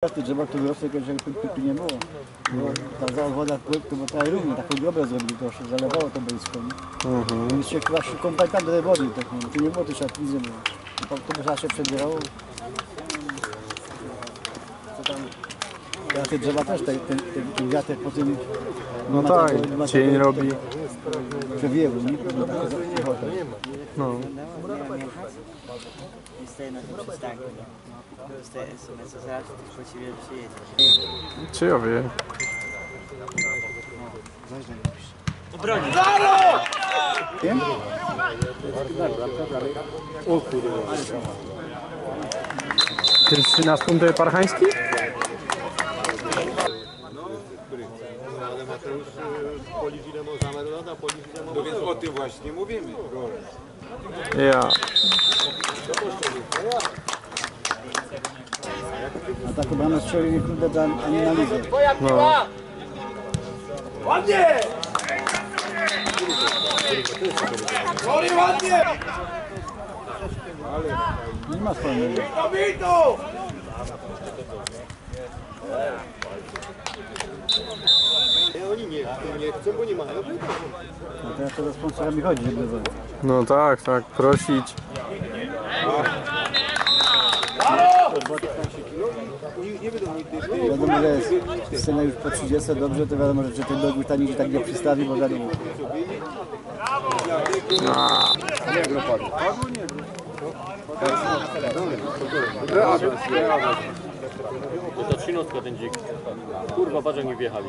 Te drzewa, które rosły, płytki nie było. Bo ta woda płytko, bo tutaj równie, taką grobę zrobili proszę, zalewało to boisko. Mhm. Więc się chyba się kąpać tam do tej wody, tak, nie? tu nie było też jak nic nie było. To, to trzeba się przebierało. Co tam? Teraz te drzewa też, ten, ten, ten, wiatr po tym... No tak, cień robi. Przewiewu, nie? No, ochota. No. I stoję na tym przystanku. Dostaję SMS, zaraz po ciebie przyjedzie. Czy ja wiem? Nie? Krystyna Spunty Parchański? No więc o tym właśnie mówimy. Ja. A tak chyba nas strzelili kurde za- ani na lidze. No. Nie ma swojego. Oni nie, nie chcą, bo nie mają. No teraz to za sponsorami chodzi, żeby. No tak, tak, prosić. Wiadomo, że jest scena już po 30 dobrze, to wiadomo, że ten dogół ta nigdzie tak nie przystawi, bo wiadomo. To trzynastka ten dzik. Kurwa, patrz jak mi wjechali.